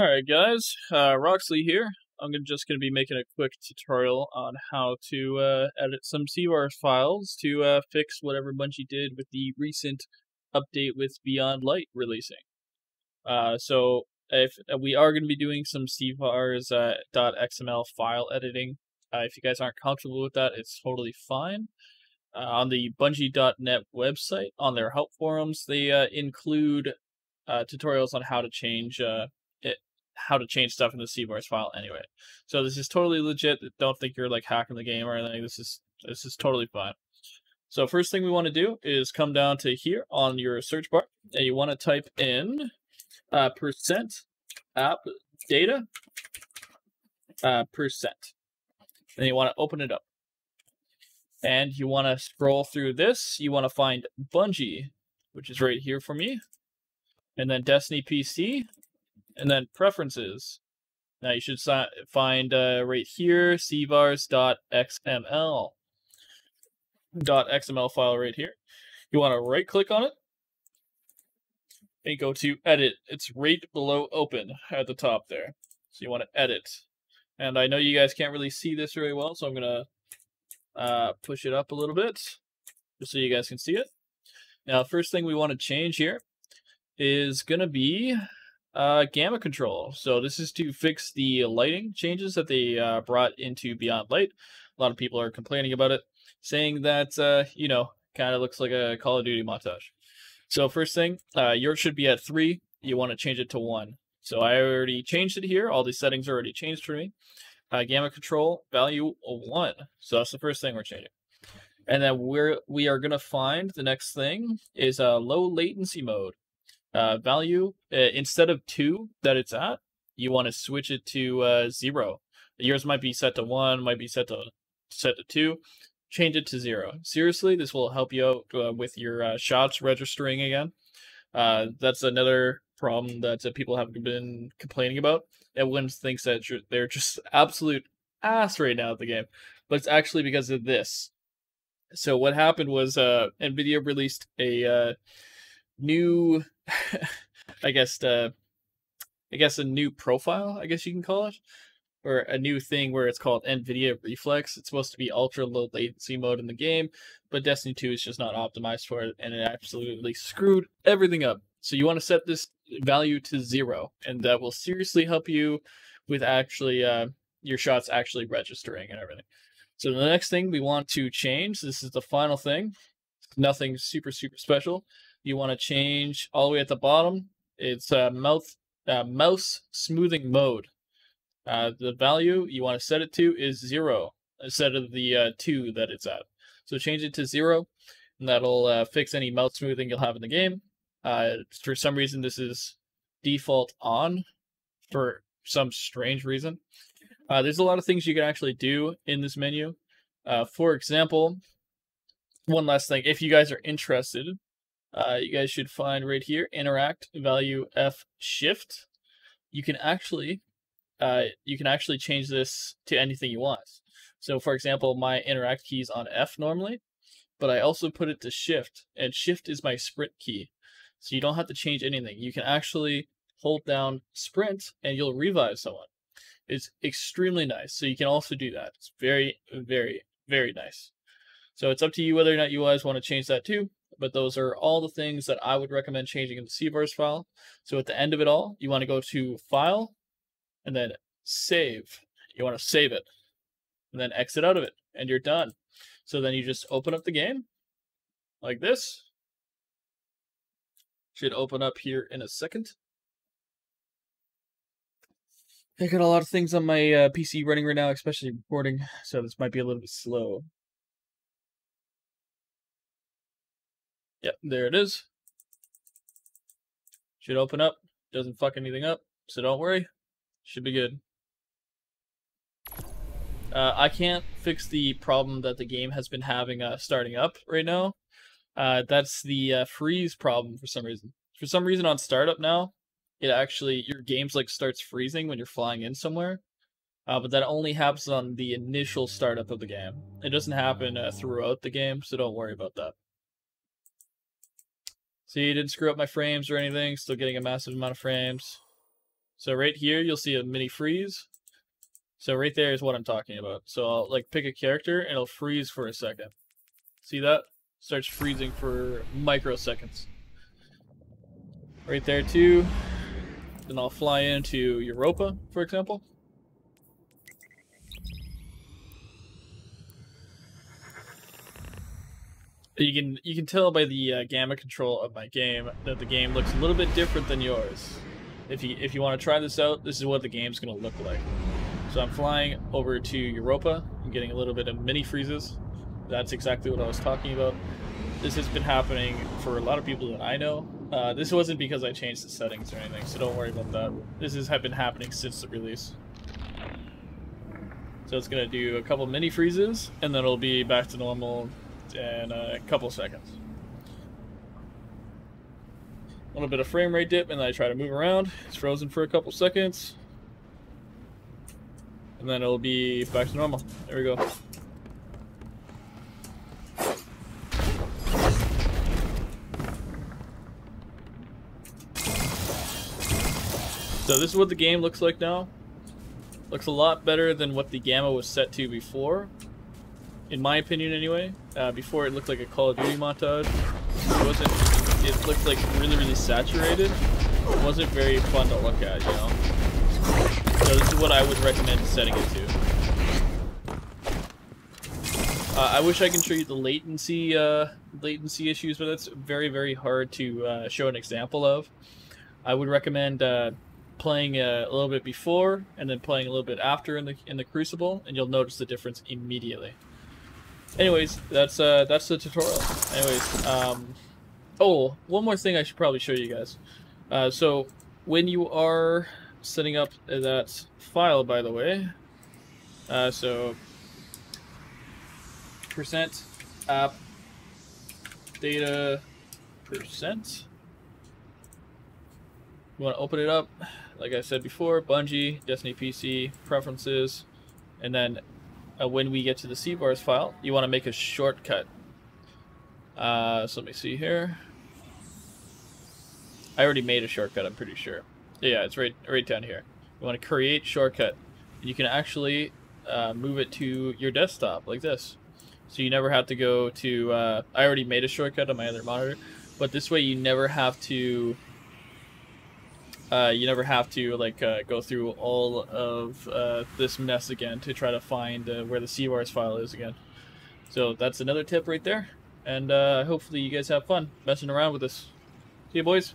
Alright guys, uh, Roxly here. I'm just going to be making a quick tutorial on how to uh, edit some CVAR files to uh, fix whatever Bungie did with the recent update with Beyond Light releasing. Uh, so if uh, we are going to be doing some CVAR's uh, .xml file editing, if you guys aren't comfortable with that, it's totally fine. On the Bungie.net website, on their help forums, they include tutorials on how to change how to change stuff in the CVARs file anyway. So this is totally legit. Don't think you're like hacking the game or anything. This is this is totally fine. So first thing we want to do is come down to here on your search bar and you want to type in uh, percent app data uh, percent. Then you want to open it up. And you want to scroll through this. You want to find Bungie, which is right here for me. And then Destiny PC, and then preferences. Now you should find uh, right here cvars.xml .xml file right here. You want to right click on it and go to edit. It's right below open at the top there. So you want to edit. And I know you guys can't really see this very well, so I'm going to uh, push it up a little bit just so you guys can see it. Now, first thing we want to change here is going to be uh, gamma control. So this is to fix the lighting changes that they uh, brought into Beyond Light. A lot of people are complaining about it, saying that, uh, you know, kind of looks like a Call of Duty montage. So first thing, uh, yours should be at 3. You want to change it to 1. So I already changed it here. All these settings are already changed for me. Uh, gamma control value 1. So that's the first thing we're changing. And then we're we are gonna find the next thing is a low latency mode uh, value uh, instead of two that it's at, you want to switch it to uh, zero. Yours might be set to one, might be set to set to two. Change it to zero. Seriously, this will help you out uh, with your uh, shots registering again. Uh, that's another problem that people have been complaining about. Everyone thinks that they're just absolute ass right now at the game, but it's actually because of this. So what happened was uh, Nvidia released a uh, new I guess uh I guess a new profile, I guess you can call it. Or a new thing where it's called NVIDIA Reflex. It's supposed to be ultra low latency mode in the game, but Destiny 2 is just not optimized for it, and it absolutely screwed everything up. So you want to set this value to zero, and that will seriously help you with actually uh, your shots actually registering and everything. So the next thing we want to change, this is the final thing, nothing super, super special, you want to change all the way at the bottom. It's uh, mouth uh, mouse smoothing mode. Uh, the value you want to set it to is zero instead of the uh, two that it's at. So change it to zero, and that'll uh, fix any mouse smoothing you'll have in the game. Uh, for some reason, this is default on for some strange reason. Uh, there's a lot of things you can actually do in this menu. Uh, for example, one last thing, if you guys are interested, uh, you guys should find right here, interact value F shift. You can actually, uh, you can actually change this to anything you want. So for example, my interact key is on F normally, but I also put it to shift and shift is my sprint key. So you don't have to change anything. You can actually hold down sprint and you'll revive someone. It's extremely nice. So you can also do that. It's very, very, very nice. So it's up to you whether or not you guys want to change that too but those are all the things that I would recommend changing in the CVARs file. So at the end of it all, you want to go to File, and then Save. You want to save it, and then exit out of it, and you're done. So then you just open up the game, like this. Should open up here in a second. I got a lot of things on my uh, PC running right now, especially recording, so this might be a little bit slow. Yep, there it is. Should open up. Doesn't fuck anything up, so don't worry. Should be good. Uh, I can't fix the problem that the game has been having uh, starting up right now. Uh, that's the uh, freeze problem for some reason. For some reason on startup now, it actually your game's like starts freezing when you're flying in somewhere. Uh, but that only happens on the initial startup of the game. It doesn't happen uh, throughout the game, so don't worry about that. See, didn't screw up my frames or anything. Still getting a massive amount of frames. So right here, you'll see a mini freeze. So right there is what I'm talking about. So I'll like pick a character and it'll freeze for a second. See that? Starts freezing for microseconds. Right there too. Then I'll fly into Europa, for example. You can you can tell by the uh, gamma control of my game that the game looks a little bit different than yours. If you if you want to try this out, this is what the game's going to look like. So I'm flying over to Europa. I'm getting a little bit of mini freezes. That's exactly what I was talking about. This has been happening for a lot of people that I know. Uh, this wasn't because I changed the settings or anything, so don't worry about that. This has been happening since the release. So it's going to do a couple mini freezes, and then it'll be back to normal in a couple seconds. A little bit of frame rate dip, and I try to move around. It's frozen for a couple seconds. And then it'll be back to normal. There we go. So this is what the game looks like now. Looks a lot better than what the gamma was set to before in my opinion anyway. Uh, before it looked like a Call of Duty montage. It wasn't. It looked like really, really saturated. It wasn't very fun to look at, you know. So this is what I would recommend setting it to. Uh, I wish I can show you the latency uh, latency issues, but that's very, very hard to uh, show an example of. I would recommend uh, playing a little bit before and then playing a little bit after in the in the Crucible, and you'll notice the difference immediately. Anyways, that's uh that's the tutorial. Anyways, um oh, one more thing I should probably show you guys. Uh, so when you are setting up that file, by the way, uh, so percent app data percent. You want to open it up, like I said before, Bungie, Destiny PC, preferences, and then uh, when we get to the CVARs file, you want to make a shortcut. Uh, so let me see here. I already made a shortcut, I'm pretty sure. Yeah, it's right, right down here. You want to create shortcut. You can actually uh, move it to your desktop like this. So you never have to go to, uh, I already made a shortcut on my other monitor, but this way you never have to uh, you never have to like uh, go through all of uh, this mess again to try to find uh, where the CVARs file is again. So that's another tip right there, and uh, hopefully you guys have fun messing around with this. See you, boys.